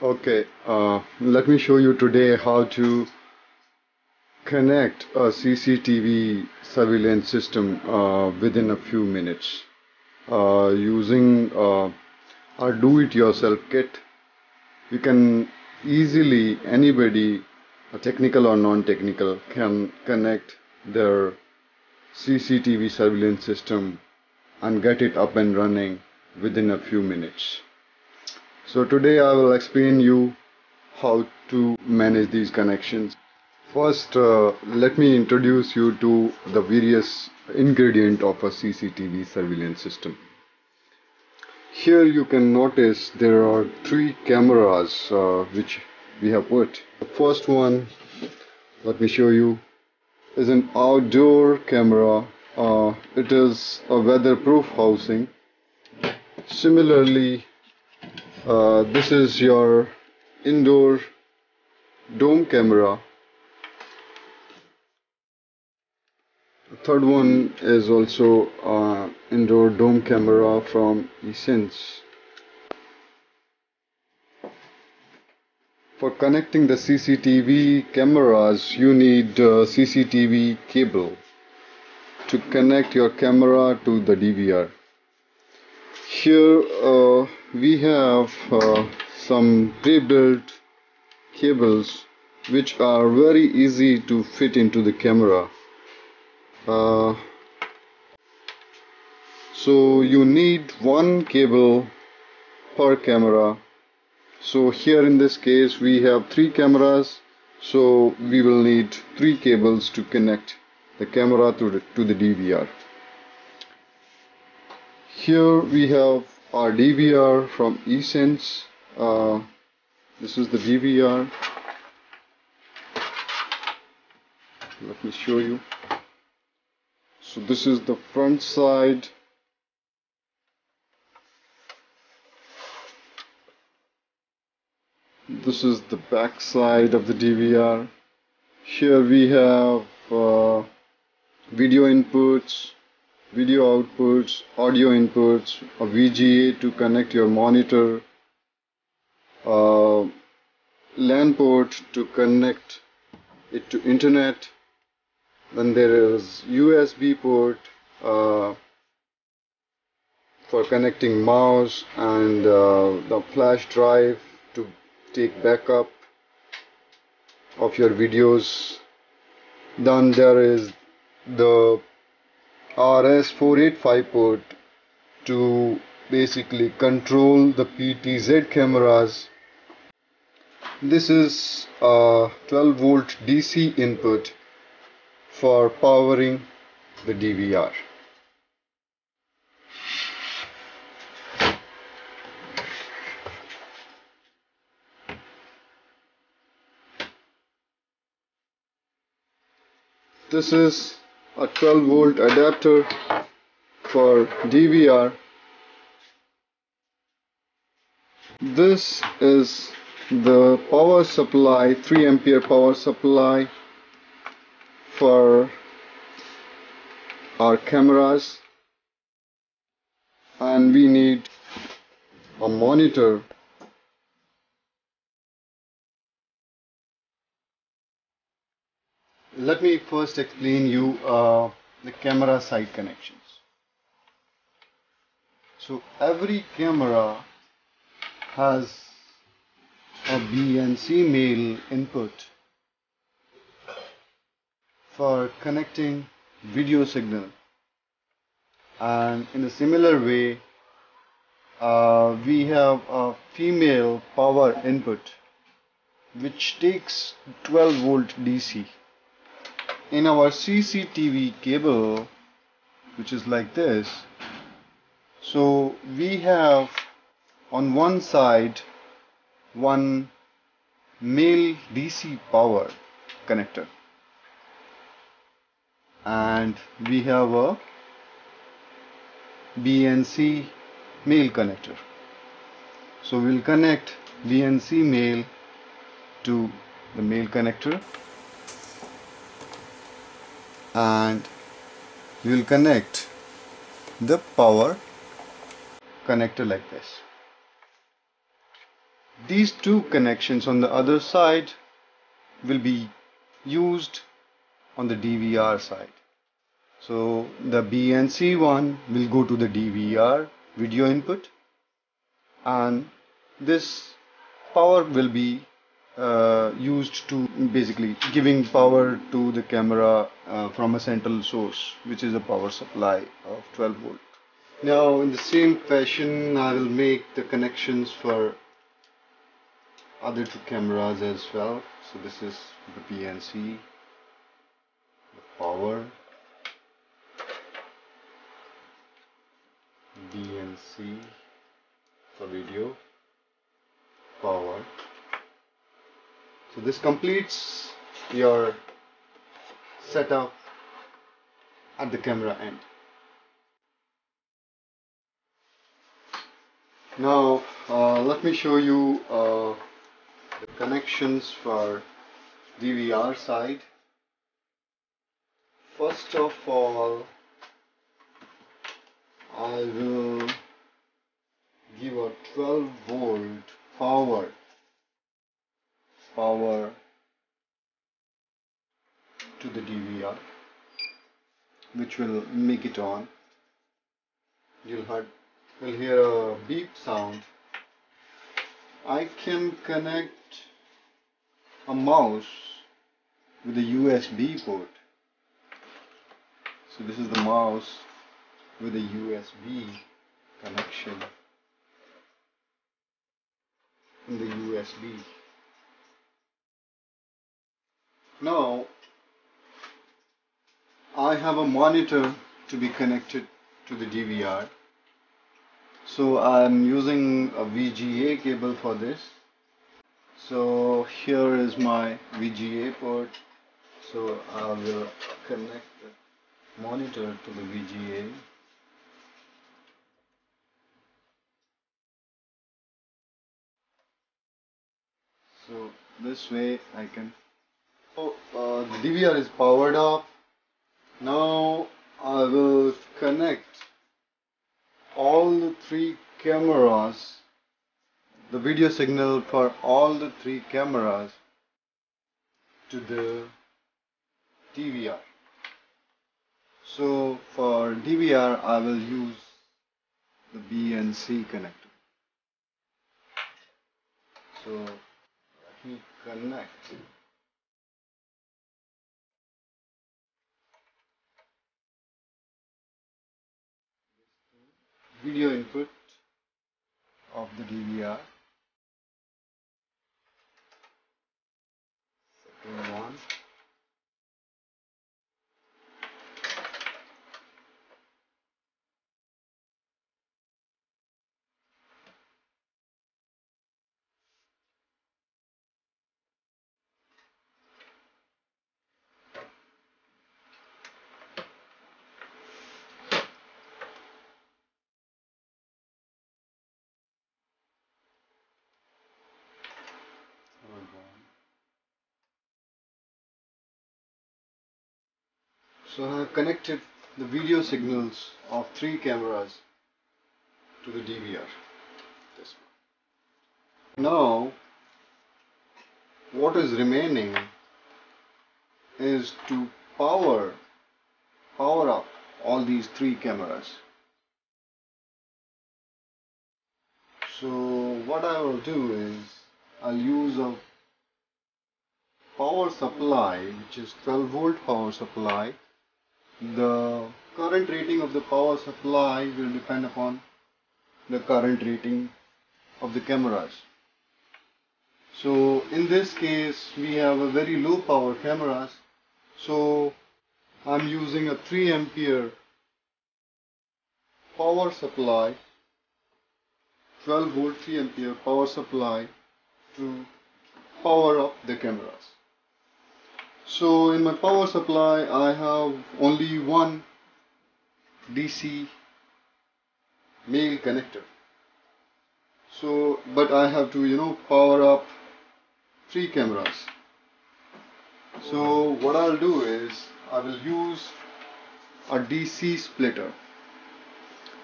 Okay, uh, let me show you today how to connect a CCTV surveillance system uh, within a few minutes uh, using uh, a do-it-yourself kit. You can easily, anybody, a technical or non-technical, can connect their CCTV surveillance system and get it up and running within a few minutes. So today I will explain you how to manage these connections. First, uh, let me introduce you to the various ingredient of a CCTV surveillance system. Here you can notice there are three cameras uh, which we have put. The first one, let me show you, is an outdoor camera. Uh, it is a weatherproof housing. Similarly, uh, this is your indoor dome camera. The third one is also uh, indoor dome camera from eSense for connecting the CCTV cameras you need a CCTV cable to connect your camera to the DVR here uh, we have uh, some pre-built cables which are very easy to fit into the camera. Uh, so you need one cable per camera. So here in this case we have three cameras. So we will need three cables to connect the camera to the, to the DVR here we have our DVR from eSense uh, this is the DVR let me show you. So this is the front side. This is the back side of the DVR here we have uh, video inputs video outputs, audio inputs, a VGA to connect your monitor, a LAN port to connect it to internet, then there is USB port uh, for connecting mouse and uh, the flash drive to take backup of your videos. Then there is the RS485 port to basically control the PTZ cameras. This is a 12 volt DC input for powering the DVR. This is a 12 volt adapter for DVR. This is the power supply, 3 ampere power supply for our cameras and we need a monitor let me first explain you uh, the camera side connections. So every camera has a BNC male input for connecting video signal and in a similar way uh, we have a female power input which takes 12 volt DC in our CCTV cable which is like this. So we have on one side one male DC power connector. And we have a BNC male connector. So we'll connect BNC male to the male connector and we will connect the power connector like this these two connections on the other side will be used on the DVR side. So the BNC one will go to the DVR video input and this power will be uh, used to basically giving power to the camera uh, from a central source which is a power supply of 12 volt. Now in the same fashion I will make the connections for other two cameras as well. So this is the BNC, the power, BNC for video, power. So this completes your setup at the camera end. Now uh, let me show you uh, the connections for DVR side. First of all, I will give a 12 volt power power to the DVR will make it on. You'll will hear a beep sound. I can connect a mouse with a USB port. So this is the mouse with a USB connection. In the USB now I have a monitor to be connected to the DVR so I'm using a VGA cable for this. So here is my VGA port. So I will connect the monitor to the VGA so this way I can oh uh, the DVR is powered up now I will connect all the three cameras the video signal for all the three cameras to the DVR so for DVR I will use the BNC connector. So let me connect video input of the DVR. Second one. Third one. So I have connected the video signals of three cameras to the DVR. This one. Now, what is remaining is to power power up all these three cameras. So what I will do is I'll use a power supply which is 12 volt power supply the current rating of the power supply will depend upon the current rating of the cameras. So in this case we have a very low power cameras. So I'm using a 3 ampere power supply 12 volt 3 ampere power supply to power up the cameras so in my power supply I have only one DC male connector. So but I have to you know power up three cameras. So what I'll do is I will use a DC splitter.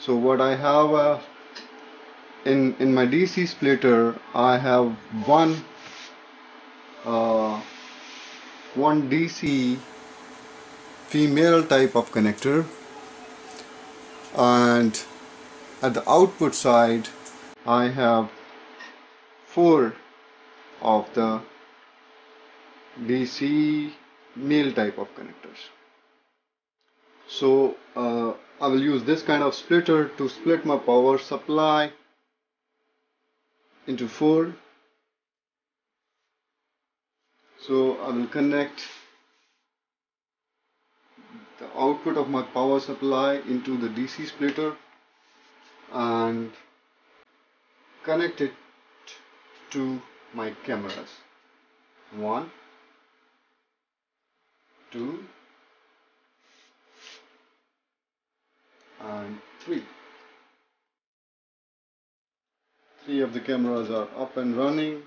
So what I have uh, in in my DC splitter I have one uh, one DC female type of connector. And at the output side I have four of the DC male type of connectors. So uh, I will use this kind of splitter to split my power supply into four so I will connect the output of my power supply into the DC splitter and connect it to my cameras. One two and three. Three of the cameras are up and running